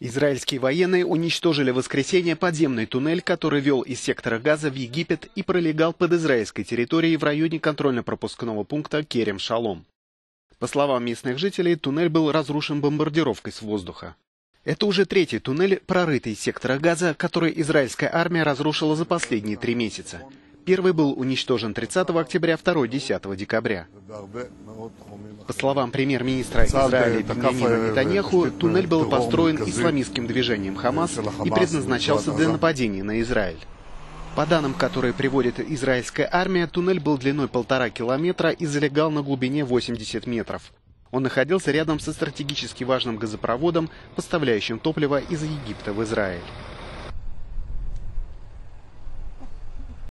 Израильские военные уничтожили в воскресенье подземный туннель, который вел из сектора Газа в Египет и пролегал под израильской территорией в районе контрольно-пропускного пункта Керем-Шалом. По словам местных жителей, туннель был разрушен бомбардировкой с воздуха. Это уже третий туннель, прорытый из сектора Газа, который израильская армия разрушила за последние три месяца. Первый был уничтожен 30 октября, второй 10 декабря. По словам премьер-министра Израиля Беньямина Нетаньяху, туннель был построен исламистским движением «Хамас» и предназначался для нападения на Израиль. По данным, которые приводит израильская армия, туннель был длиной полтора километра и залегал на глубине 80 метров. Он находился рядом со стратегически важным газопроводом, поставляющим топливо из Египта в Израиль.